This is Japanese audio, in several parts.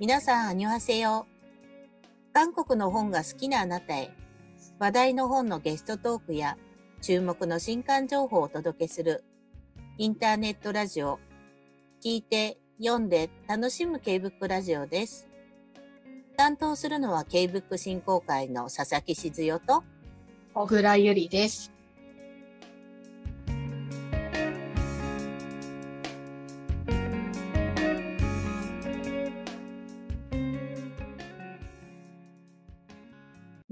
皆さん、あにわせよ。韓国の本が好きなあなたへ、話題の本のゲストトークや注目の新刊情報をお届けするインターネットラジオ、聞いて、読んで、楽しむ K-BOOK ラジオです。担当するのは K-BOOK 振興会の佐々木静代と小倉ゆりです。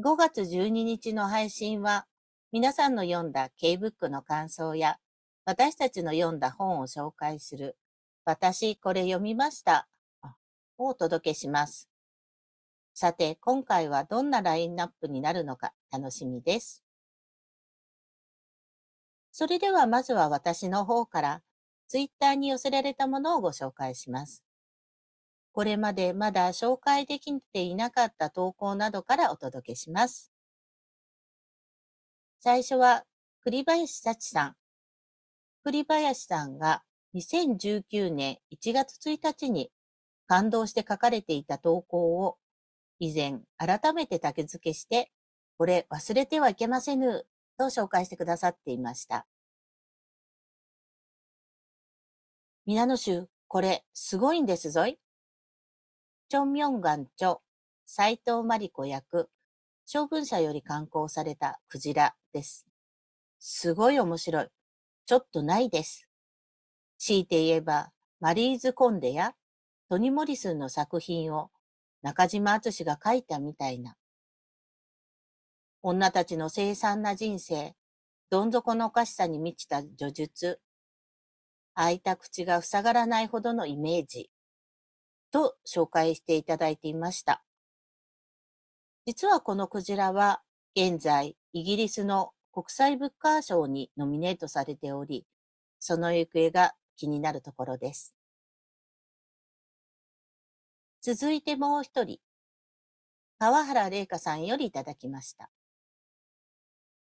5月12日の配信は、皆さんの読んだ K-BOOK の感想や、私たちの読んだ本を紹介する、私これ読みました、をお届けします。さて、今回はどんなラインナップになるのか楽しみです。それではまずは私の方から、ツイッターに寄せられたものをご紹介します。これまでまだ紹介できていなかった投稿などからお届けします。最初は、栗林幸さん。栗林さんが2019年1月1日に感動して書かれていた投稿を以前改めて竹付けして、これ忘れてはいけませぬと紹介してくださっていました。皆の衆、これすごいんですぞい。チョンミョンガン著、斎藤真理子役、将軍社より刊行されたクジラです。すごい面白い。ちょっとないです。強いて言えば、マリーズ・コンデやトニ・モリスンの作品を中島敦が書いたみたいな。女たちの凄惨な人生、どん底のおかしさに満ちた叙述、開いた口が塞がらないほどのイメージ、と紹介していただいていました。実はこのクジラは現在イギリスの国際ブッカー賞にノミネートされており、その行方が気になるところです。続いてもう一人、川原玲香さんよりいただきました。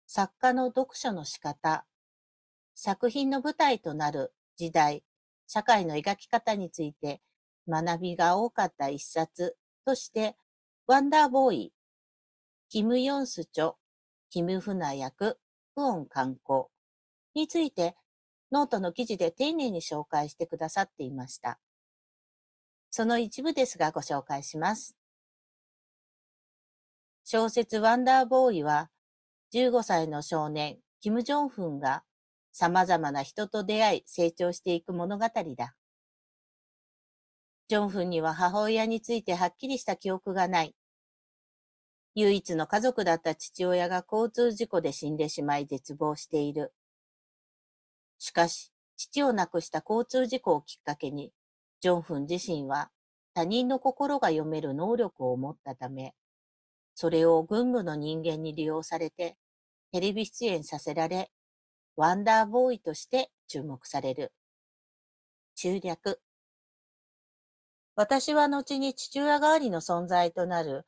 作家の読書の仕方、作品の舞台となる時代、社会の描き方について学びが多かった一冊として、ワンダーボーイ、キム・ヨンス著、キム・フナ訳、クオン刊行について、ノートの記事で丁寧に紹介してくださっていました。その一部ですがご紹介します。小説ワンダーボーイは、15歳の少年、キム・ジョンフンが様々な人と出会い成長していく物語だ。ジョンフンには母親についてはっきりした記憶がない。唯一の家族だった父親が交通事故で死んでしまい絶望している。しかし、父を亡くした交通事故をきっかけに、ジョンフン自身は他人の心が読める能力を持ったため、それを軍部の人間に利用されて、テレビ出演させられ、ワンダーボーイとして注目される。中略。私は後に父親代わりの存在となる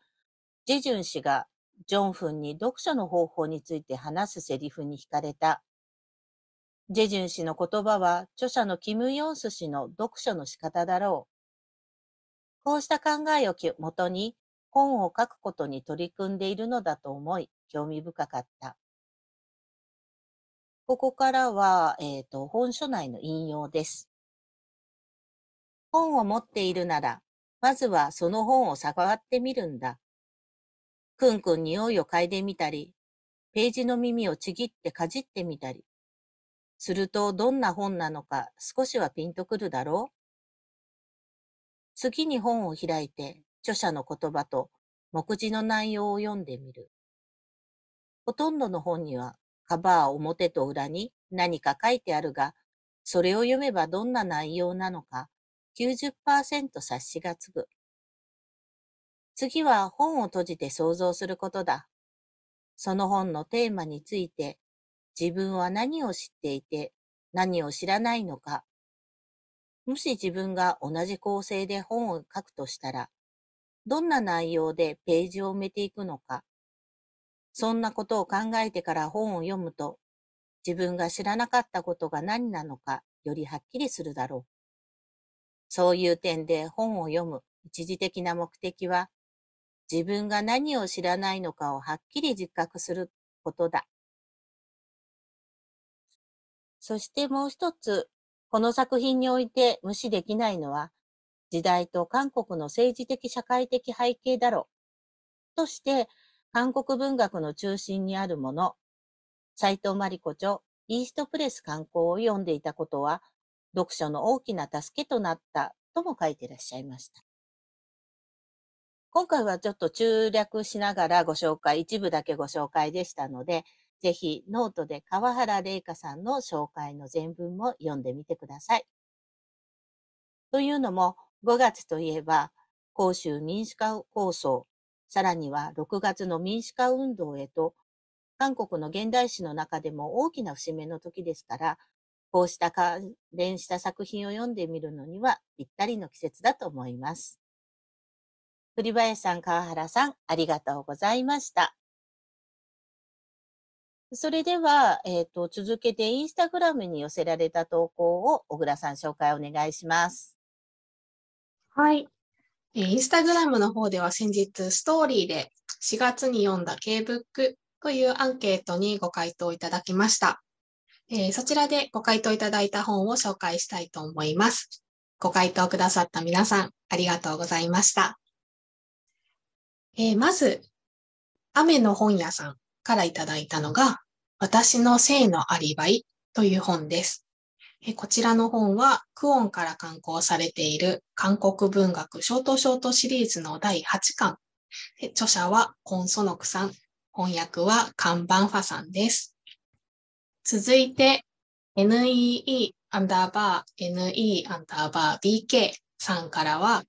ジェジュン氏がジョンフンに読書の方法について話すセリフに惹かれた。ジェジュン氏の言葉は著者のキム・ヨンス氏の読書の仕方だろう。こうした考えをもとに本を書くことに取り組んでいるのだと思い興味深かった。ここからは、えっ、ー、と、本書内の引用です。本を持っているなら、まずはその本を触ってみるんだ。くんくん匂いを嗅いでみたり、ページの耳をちぎってかじってみたり。するとどんな本なのか少しはピンとくるだろう次に本を開いて著者の言葉と目次の内容を読んでみる。ほとんどの本にはカバー表と裏に何か書いてあるが、それを読めばどんな内容なのか90%察しがつぐ。次は本を閉じて想像することだ。その本のテーマについて自分は何を知っていて何を知らないのか。もし自分が同じ構成で本を書くとしたら、どんな内容でページを埋めていくのか。そんなことを考えてから本を読むと、自分が知らなかったことが何なのかよりはっきりするだろう。そういう点で本を読む一時的な目的は、自分が何を知らないのかをはっきり実覚することだ。そしてもう一つ、この作品において無視できないのは、時代と韓国の政治的社会的背景だろう。として、韓国文学の中心にあるもの、斎藤真理子著、イーストプレス観光を読んでいたことは、読書の大きな助けとなったとも書いていらっしゃいました。今回はちょっと中略しながらご紹介、一部だけご紹介でしたので、ぜひノートで川原玲香さんの紹介の全文も読んでみてください。というのも、5月といえば、広州民主化構想、さらには6月の民主化運動へと、韓国の現代史の中でも大きな節目の時ですから、こうした関連した作品を読んでみるのにはぴったりの季節だと思います。栗林さん、川原さん、ありがとうございました。それでは、えっ、ー、と、続けてインスタグラムに寄せられた投稿を小倉さん紹介お願いします。はい。インスタグラムの方では先日ストーリーで4月に読んだ K-BOOK というアンケートにご回答いただきました。えー、そちらでご回答いただいた本を紹介したいと思います。ご回答くださった皆さん、ありがとうございました。えー、まず、雨の本屋さんからいただいたのが、私の性のアリバイという本です。こちらの本は、クオンから刊行されている韓国文学ショートショートシリーズの第8巻。著者はコンソノクさん。翻訳はカンバンファさんです。続いて、NEE アンダーバー NE アンダーバー BK さんからは、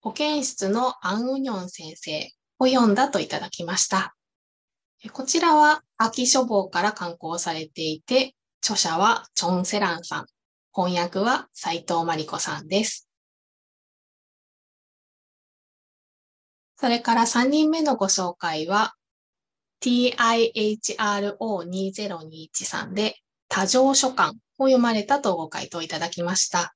保健室のアンウニョン先生を読んだといただきました。こちらは秋書房から刊行されていて、著者はチョン・セランさん、翻訳は斉藤真理子さんです。それから3人目のご紹介は、TIHRO20213 で多情書簡を読まれたとご回答いただきました。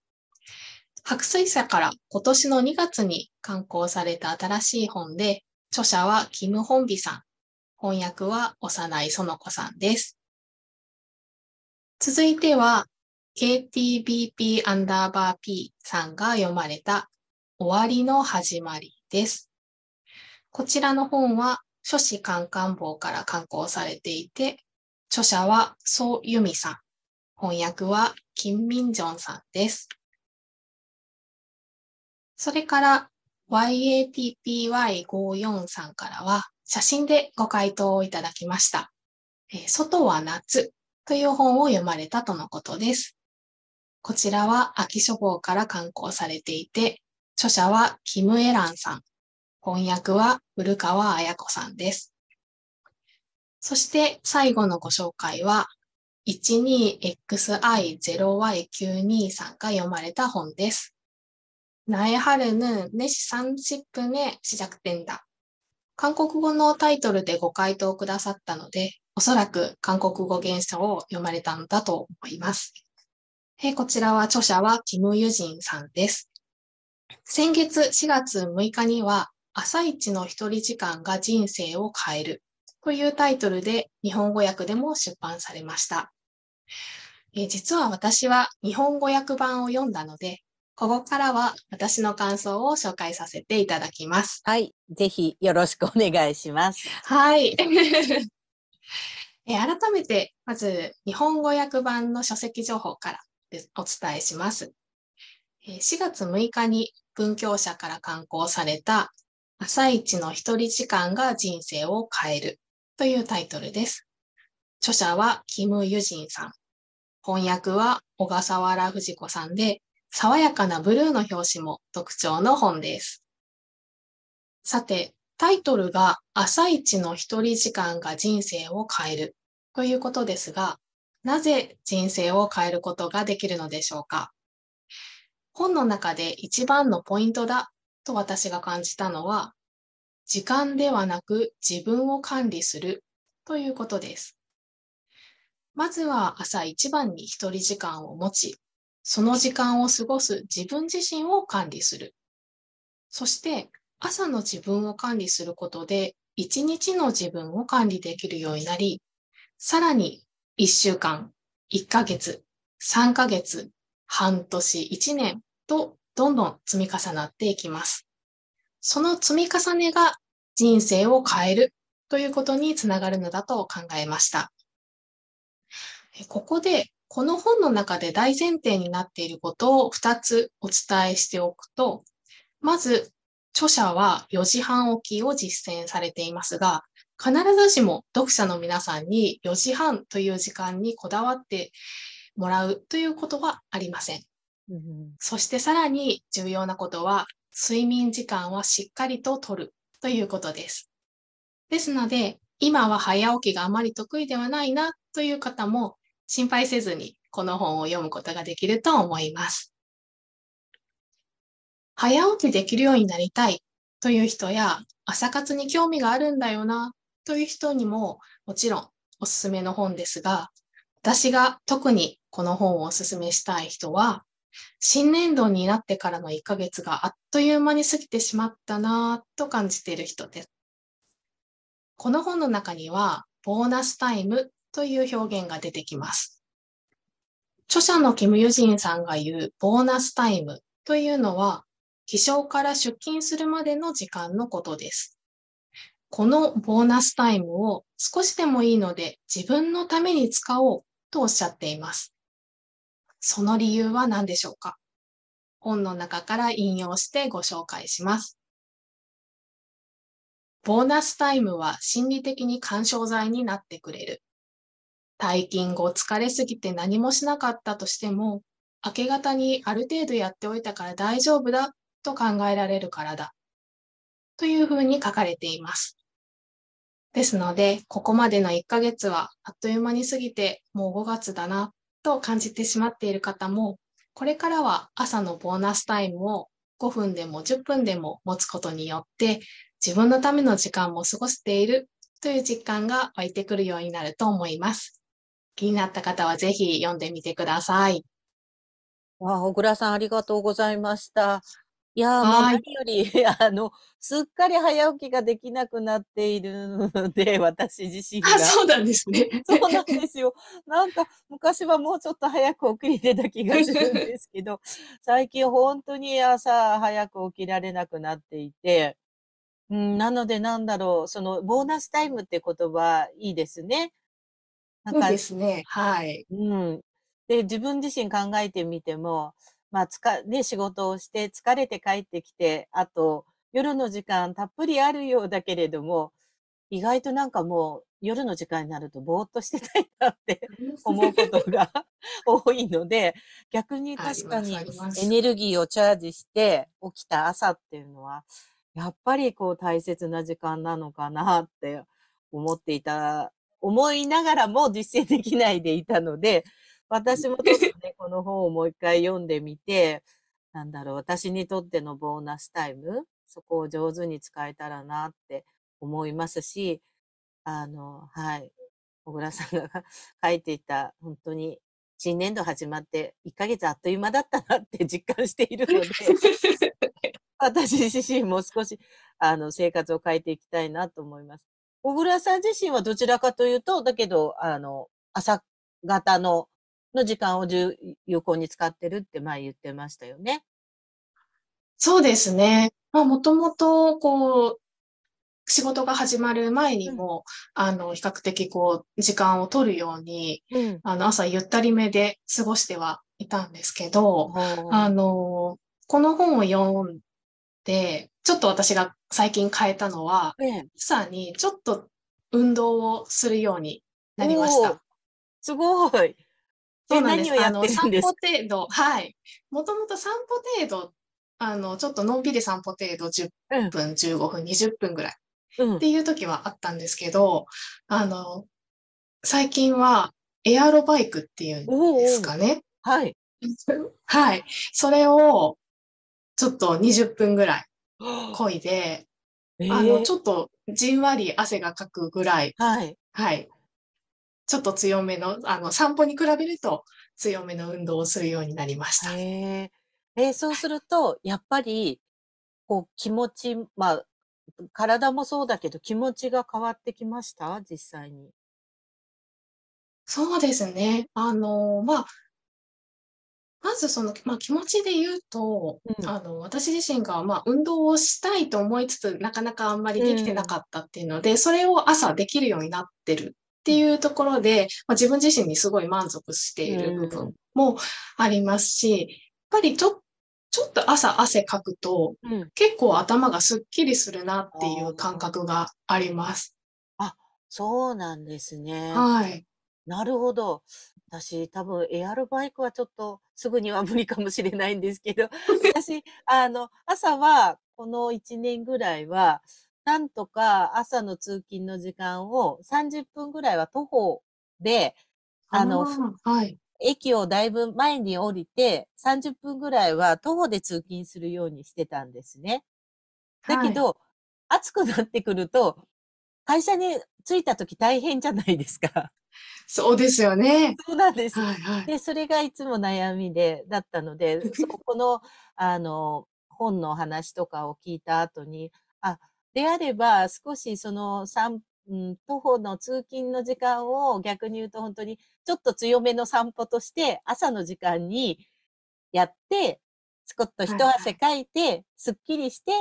白水社から今年の2月に刊行された新しい本で、著者はキム・ホンビさん、翻訳は幼い園子さんです。続いては、KTBP アンダーバー P さんが読まれた終わりの始まりです。こちらの本は書士官官房から刊行されていて、著者はソユミさん、翻訳はキンミンジョンさんです。それから YAPPY54 さんからは写真でご回答をいただきました。え外は夏という本を読まれたとのことです。こちらは秋書房から刊行されていて、著者はキム・エランさん、翻訳は古川彩子さんです。そして最後のご紹介は、12XI0Y923 が読まれた本です。나의하루는4시30分에시작된다韓国語のタイトルでご回答くださったので、おそらく韓国語原書を読まれたんだと思います。えこちらは著者はキム・ユジンさんです。先月4月6日には、 朝一の一人時間が人生を変えるというタイトルで日本語訳でも出版されました。え実は私は日本語訳版を読んだので、ここからは私の感想を紹介させていただきます。はい。ぜひよろしくお願いします。はい。え改めて、まず、日本語訳版の書籍情報からお伝えします。4月6日に文教社から刊行された朝一の一人時間が人生を変えるというタイトルです。著者はキム・ユジンさん。翻訳は小笠原藤子さんで、爽やかなブルーの表紙も特徴の本です。さて、タイトルが朝一の一人時間が人生を変えるということですが、なぜ人生を変えることができるのでしょうか？本の中で一番のポイントだと私が感じたのは、時間ではなく自分を管理するということです。まずは朝一番に一人時間を持ち、その時間を過ごす自分自身を管理する。そして朝の自分を管理することで、一日の自分を管理できるようになり、さらに1週間、1ヶ月、3ヶ月、半年、1年とどんどん積み重なっていきます。その積み重ねが人生を変えるということにつながるのだと考えました。ここで、この本の中で大前提になっていることを2つお伝えしておくと、まず、著者は4時半起きを実践されていますが、必ずしも読者の皆さんに4時半という時間にこだわってもらうということはありません。そしてさらに重要なことは、睡眠時間はしっかりと取るということです。ですので、今は早起きがあまり得意ではないなという方も心配せずにこの本を読むことができると思います。早起きできるようになりたいという人や朝活に興味があるんだよなという人にももちろんおすすめの本ですが、私が特にこの本をおすすめしたい人は、新年度になってからの1ヶ月があっという間に過ぎてしまったなぁと感じている人です。この本の中には、ボーナスタイムという表現が出てきます。著者のキム・ユジンさんが言うボーナスタイムというのは、起床から出勤するまでの時間のことです。このボーナスタイムを少しでもいいので自分のために使おうとおっしゃっています。その理由は何でしょうか？本の中から引用してご紹介します。ボーナスタイムは心理的に干渉剤になってくれる。退勤後疲れすぎて何もしなかったとしても、明け方にある程度やっておいたから大丈夫だと考えられるからだ。というふうに書かれています。ですので、ここまでの1ヶ月はあっという間に過ぎてもう5月だなと感じてしまっている方も、これからは朝のボーナスタイムを5分でも10分でも持つことによって、自分のための時間も過ごしているという実感が湧いてくるようになると思います。気になった方はぜひ読んでみてください。あ、小倉さんありがとうございました。いや、もう何より、あの、すっかり早起きができなくなっているので、私自身が。あ、そうなんですね。そうなんですよ。なんか、昔はもうちょっと早く起きれた気がするんですけど、最近本当に朝早く起きられなくなっていて、うん、なのでなんだろう、その、ボーナスタイムって言葉いいですね。なんか、ですね。はい。うん。で、自分自身考えてみても、まあ、つか、ね、仕事をして疲れて帰ってきて、あと、夜の時間たっぷりあるようだけれども、意外となんかもう夜の時間になるとぼーっとしてたいなって思うことが 多いので、逆に確かにエネルギーをチャージして起きた朝っていうのは、やっぱりこう大切な時間なのかなって思っていた、思いながらも実践できないでいたので、私もちょっとね、この本をもう一回読んでみて、なんだろう、私にとってのボーナスタイム、そこを上手に使えたらなって思いますし、あの、はい。小倉さんが 書いていた、本当に新年度始まって1ヶ月あっという間だったなって 実感しているので、私自身も少し、あの、生活を変えていきたいなと思います。小倉さん自身はどちらかというと、だけど、あの、朝方のの時間を有効に使ってるって前言ってましたよね。そうですね。まあ、もともと、こう、仕事が始まる前にも、うん、あの、比較的こう、時間を取るように、うん、あの、朝ゆったりめで過ごしてはいたんですけど、あの、この本を読んで、ちょっと私が最近変えたのは、朝にちょっと運動をするようになりました。すごい。そうなんです。あの、散歩程度、はい。もともと散歩程度、あの、ちょっとのんびり散歩程度10分、うん、15分、20分ぐらいっていう時はあったんですけど、うん、あの、最近はエアロバイクっていうんですかね？おうおうはい。はい。それを、ちょっと20分ぐらい漕いで、えー、あの、ちょっとじんわり汗がかくぐらい、はい。はい。ちょっと強めの、あの、散歩に比べると強めの運動をするようになりました。へえー、そうすると、やっぱり、こう気持ち、まあ、体もそうだけど気持ちが変わってきました？実際に。そうですね。あの、まあ、まずその、まあ、気持ちで言うと、うん。あの、私自身が、まあ、運動をしたいと思いつつ、なかなかあんまりできてなかったっていうので、それを朝できるようになってるっていうところで、まあ、自分自身にすごい満足している部分もありますし、やっぱりちょ、ちょっと朝汗かくと、うん。結構頭がすっきりするなっていう感覚があります。あ、そうなんですね。はい。なるほど。私、多分エアロバイクはちょっとすぐには無理かもしれないんですけど、私、あの、朝はこの1年ぐらいは、なんとか朝の通勤の時間を30分ぐらいは徒歩で、あの、ふああ、はい。駅をだいぶ前に降りて、30分ぐらいは徒歩で通勤するようにしてたんですね。だはい。けど、暑くなってくると、会社に着いた時大変じゃないですか。そうですよね。そうなんです。はいはい。で、それがいつも悩みでだったので、そこの、あの、本の話とかを聞いた後に、あ、であれば少しその散うん、徒歩の通勤の時間を逆に言うと本当にちょっと強めの散歩として、朝の時間にやって、ちょっと一汗かいて、すっきりして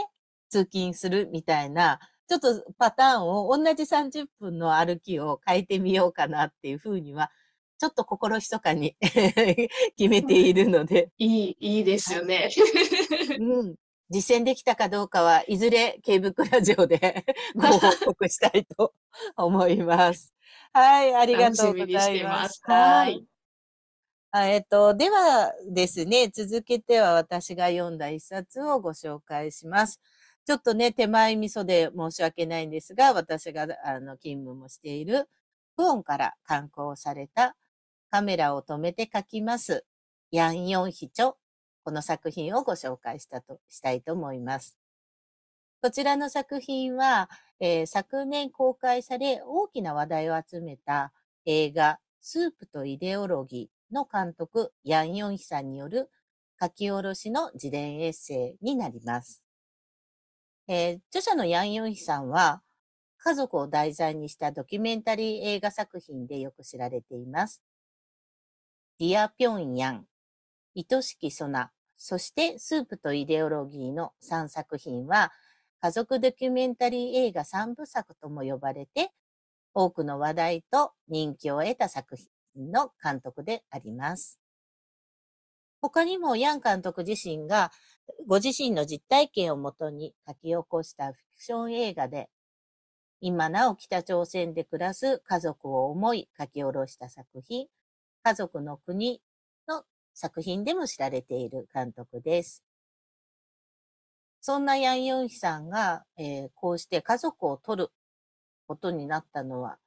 通勤するみたいな、ちょっとパターンを同じ30分の歩きを変えてみようかなっていうふうには、ちょっと心密かに 決めているので。いい、いいですよね。うん。実践できたかどうかは、いずれ、ケーブックラジオで ご報告したいと 思います。はい、ありがとうございました。はい。えっと、ではですね、続けては私が読んだ一冊をご紹介します。ちょっとね、手前味噌で申し訳ないんですが、私があの勤務もしている、クオンから刊行されたカメラを止めて書きます。ヤンヨンヒチョ。この作品をご紹介したと、したいと思います。こちらの作品は、えー、昨年公開され大きな話題を集めた映画スープとイデオロギーの監督ヤンヨンヒさんによる書き下ろしの自伝エッセイになります。えー、著者のヤンヨンヒさんは家族を題材にしたドキュメンタリー映画作品でよく知られています。ディア・ピョンヤン、愛しきソナ、そしてスープとイデオロギーの3作品は、家族ドキュメンタリー映画3部作とも呼ばれて、多くの話題と人気を得た作品の監督であります。他にもヤン監督自身がご自身の実体験をもとに書き起こしたフィクション映画で、今なお北朝鮮で暮らす家族を思い書き下ろした作品、家族の国作品でも知られている監督です。そんなヤンヨンヒさんが、えー、こうして家族を取ることになったのは、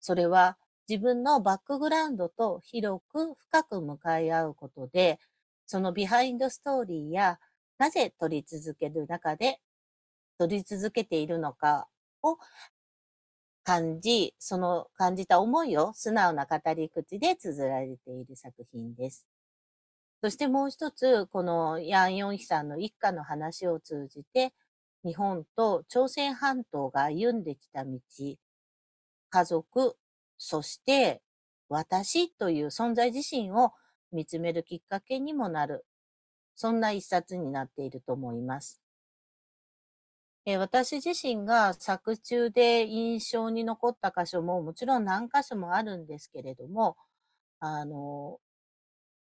それは自分のバックグラウンドと広く深く向かい合うことで、その behind story やなぜ撮り続ける中で撮り続けているのかを感じ、その感じた思いを素直な語り口で綴られている作品です。そしてもう一つ、このヤン・ヨンヒさんの一家の話を通じて、日本と朝鮮半島が歩んできた道、家族、そして私という存在自身を見つめるきっかけにもなる、そんな一冊になっていると思います。え私自身が作中で印象に残った箇所ももちろん何箇所もあるんですけれども、あの、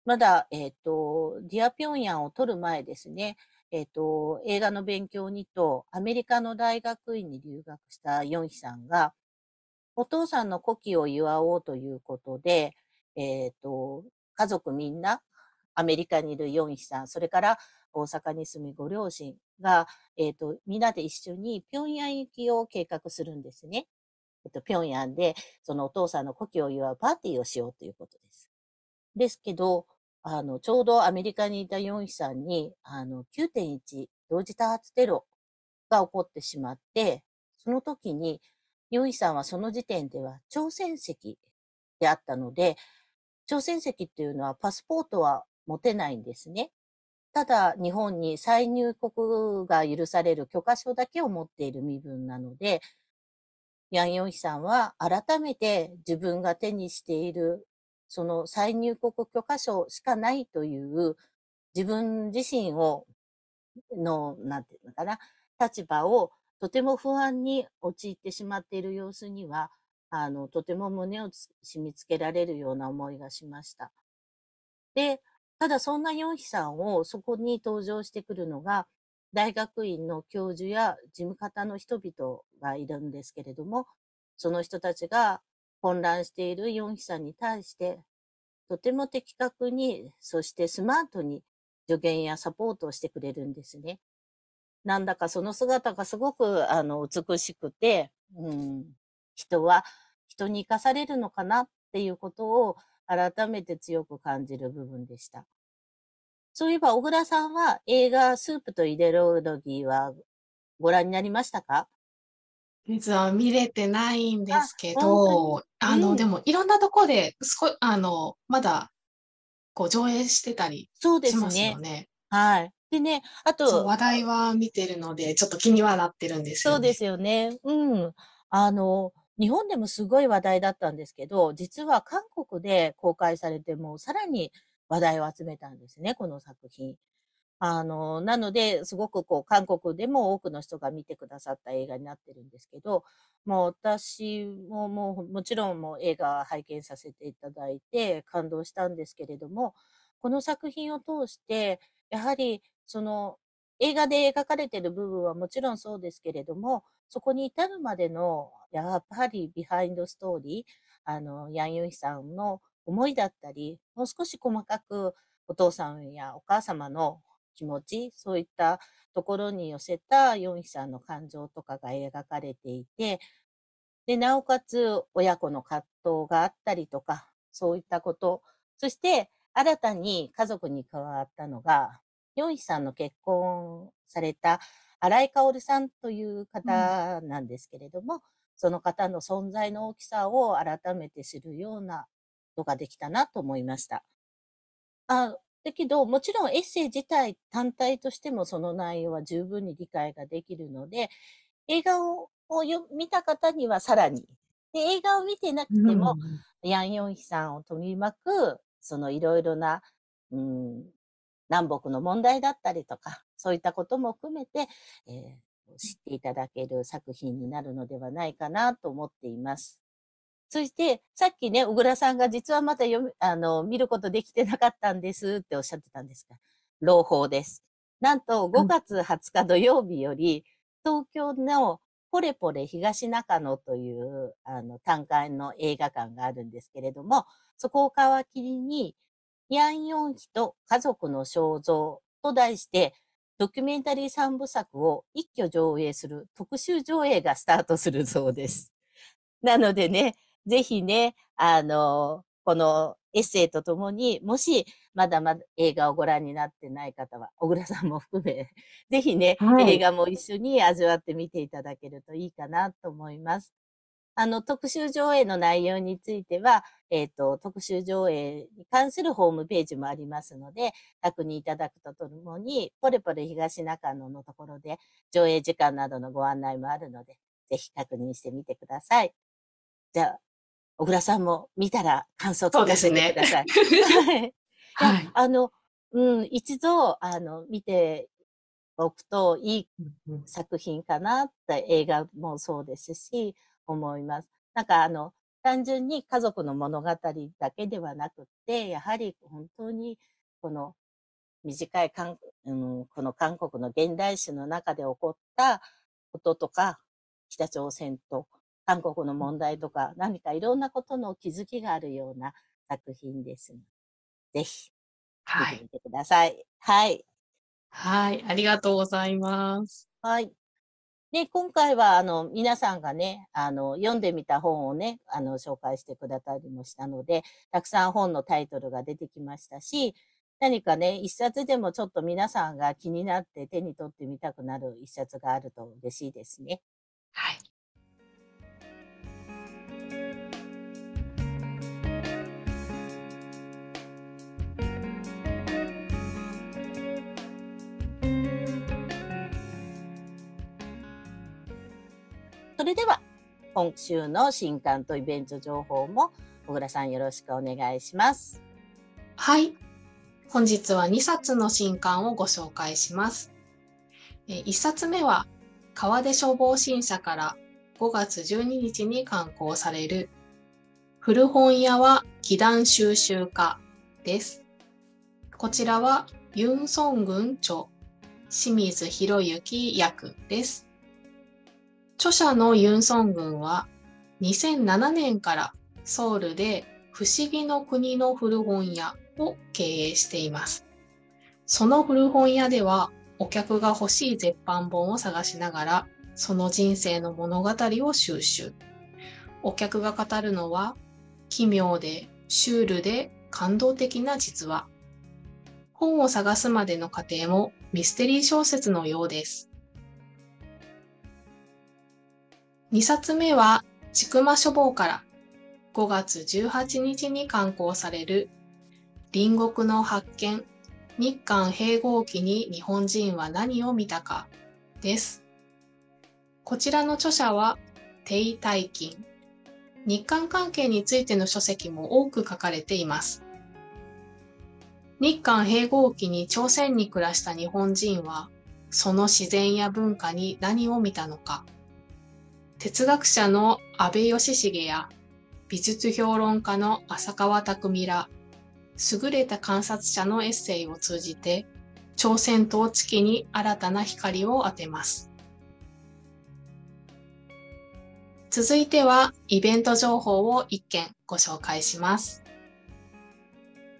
まだ、えっ、ー、と、ディアピョンヤンを撮る前ですね、えっ、ー、と、映画の勉強にとアメリカの大学院に留学したヨンヒさんが、お父さんの古希を祝おうということで、えっ、ー、と、家族みんな、アメリカにいるヨンヒさん、それから大阪に住みご両親が、えっ、ー、と、みんなで一緒に平壌行きを計画するんですね。えっと、平壌で、そのお父さんの故郷を祝うパーティーをしようということです。ですけど、あの、ちょうどアメリカにいたヨンヒさんに、あの、9.1同時多発テロが起こってしまって、その時に、ヨンヒさんはその時点では朝鮮籍であったので、朝鮮籍っていうのはパスポートは持てないんですね。ただ日本に再入国が許される許可証だけを持っている身分なので、ヤンヨンヒさんは改めて自分が手にしているその再入国許可証しかないという自分自身をの、なんていうのかな、立場をとても不安に陥ってしまっている様子には、あの、とても胸を締め付けられるような思いがしました。で、ただそんなヨンヒさんをそこに登場してくるのが、大学院の教授や事務方の人々がいるんですけれども、その人たちが混乱しているヨンヒさんに対して、とても的確に、そしてスマートに助言やサポートをしてくれるんですね。なんだかその姿がすごくあの美しくて、うん、人は人に生かされるのかなっていうことを改めて強く感じる部分でした。そういえば、小倉さんは映画スープとイデロギーはご覧になりましたか？実は見れてないんですけど、あの、うん、でもいろんなところで、少あの、まだ、こう上映してたりしますよね。ねはい。でね、あと。話題は見てるので、ちょっと気にはなってるんですよね。そうですよね。うん。あの、日本でもすごい話題だったんですけど、実は韓国で公開されてもさらに話題を集めたんですね、この作品。あの、なので、すごくこう、韓国でも多くの人が見てくださった映画になってるんですけど、もう私ももう、もちろんもう映画拝見させていただいて感動したんですけれども、この作品を通して、やはり、その、映画で描かれてる部分はもちろんそうですけれども、そこに至るまでの、やっぱり behind story、あの、ヤンヨンヒさんの思いだったり、もう少し細かくお父さんやお母様の気持ち、そういったところに寄せたヨンヒさんの感情とかが描かれていて、で、なおかつ親子の葛藤があったりとか、そういったこと、そして新たに家族に加わったのが、ヨンヒさんの結婚された新井薫さんという方なんですけれども、うん、その方の存在の大きさを改めて知るようなことができたなと思いました。あだけど、もちろんエッセイ自体単体としてもその内容は十分に理解ができるので、映画を見た方にはさらに、で映画を見てなくても、うん、ヤンヨンヒさんを取り巻く、そのいろいろな、うん、南北の問題だったりとか、そういったことも含めて、えー、知っていただける作品になるのではないかなと思っています。そして、さっきね、小倉さんが実はまだ読み、あの、見ることできてなかったんですっておっしゃってたんですが、朗報です。なんと5月20日土曜日より、東京のポレポレ東中野という、あの、単館の映画館があるんですけれども、そこを皮切りに、ヤンヨンヒと家族の肖像と題して、ドキュメンタリー3部作を一挙上映する特集上映がスタートするそうです。なのでね、ぜひね、あの、このエッセイとともに、もしまだまだ映画をご覧になってない方は、小倉さんも含め、ぜひね、はい、映画も一緒に味わってみていただけるといいかなと思います。あの、特集上映の内容については、えっ、ー、と、特集上映に関するホームページもありますので、確認いただくとともに、ポレポレ東中野のところで上映時間などのご案内もあるので、ぜひ確認してみてください。じゃあ、小倉さんも見たら感想を聞かせてください。ね、はい。あの、うん、一度、あの、見ておくといい作品かなって映画もそうですし、思います。なんかあの、単純に家族の物語だけではなくて、やはり本当にこの短い韓、うん、この韓国の現代史の中で起こったこととか、北朝鮮と韓国の問題とか、何かいろんなことの気づきがあるような作品です。ぜひ、見てみてください。はい。はい、ありがとうございます。はい。で、今回は、あの、皆さんがね、あの、読んでみた本をね、あの、紹介してくださりもしたので、たくさん本のタイトルが出てきましたし、何かね、一冊でもちょっと皆さんが気になって手に取ってみたくなる一冊があると嬉しいですね。はい。れでは、今週の新刊とイベント情報も、小倉さんよろしくお願いします。はい。本日は2冊の新刊をご紹介します。1冊目は、川出消防新社から5月12日に刊行される古本屋は祈願収集家です。こちらはユン・ソングン著、清水博之役です。著者のユン・ソングンは2007年からソウルで不思議の国の古本屋を経営しています。その古本屋ではお客が欲しい絶版本を探しながらその人生の物語を収集。お客が語るのは奇妙でシュールで感動的な実話。本を探すまでの過程もミステリー小説のようです。2冊目は、ちくま書房から5月18日に刊行される隣国の発見日韓併合期に日本人は何を見たかです。こちらの著者は、テイ・タイキン。日韓関係についての書籍も多く書かれています。日韓併合期に朝鮮に暮らした日本人は、その自然や文化に何を見たのか。哲学者の安倍義重や美術評論家の浅川匠ら、優れた観察者のエッセイを通じて、朝鮮統治期に新たな光を当てます。続いては、イベント情報を1件ご紹介します。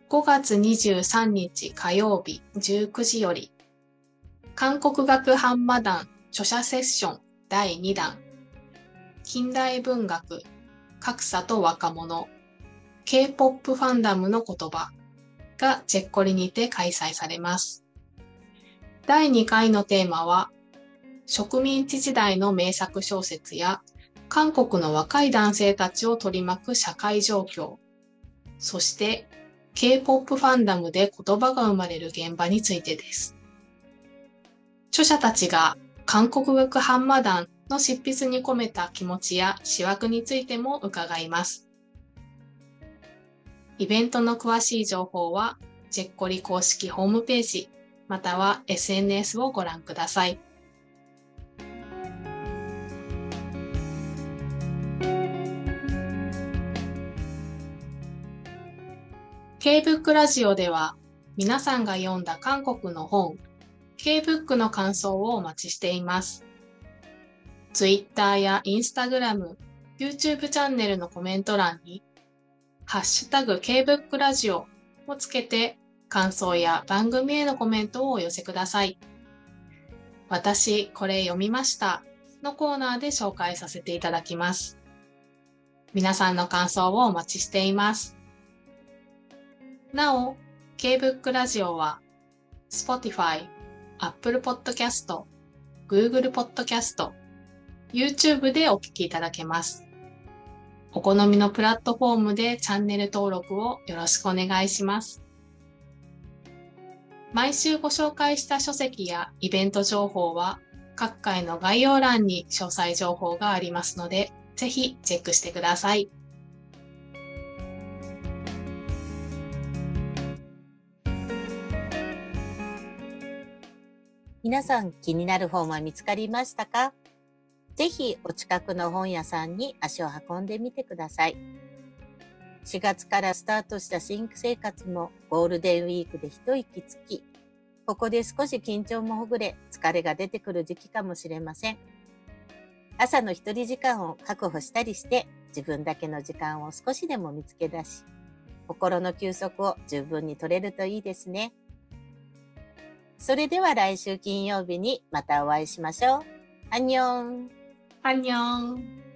5月23日火曜日19時より、韓国学ハンマ団著者セッション第2弾、近代文学、格差と若者、K-POP ファンダムの言葉がチェッコリにて開催されます。第2回のテーマは、植民地時代の名作小説や韓国の若い男性たちを取り巻く社会状況、そして K-POP ファンダムで言葉が生まれる現場についてです。著者たちが韓国学ハンマ団の執筆に込めた気持ちや思惑についても伺います。イベントの詳しい情報は、ジェッコリ公式ホームページ、または SNS をご覧ください。K-BOOK ラジオでは皆さんが読んだ韓国の本 K-BOOK の感想をお待ちしています。Twitter や Instagram、YouTube チャンネルのコメント欄にハッシュタグ K-BOOK ラジオをつけて感想や番組へのコメントをお寄せください。私、これ読みましたのコーナーで紹介させていただきます。皆さんの感想をお待ちしています。なお、K-BOOK ラジオは Spotify、Apple Podcast、Google Podcast、YouTube でお聞きいただけます。お好みのプラットフォームでチャンネル登録をよろしくお願いします。毎週ご紹介した書籍やイベント情報は各回の概要欄に詳細情報がありますので、ぜひチェックしてください。皆さん気になる本は見つかりましたか？ぜひお近くの本屋さんに足を運んでみてください。4月からスタートした新生活もゴールデンウィークで一息つき、ここで少し緊張もほぐれ疲れが出てくる時期かもしれません。朝の一人時間を確保したりして自分だけの時間を少しでも見つけ出し、心の休息を十分に取れるといいですね。それでは来週金曜日にまたお会いしましょう。アンニョン。アンニョン。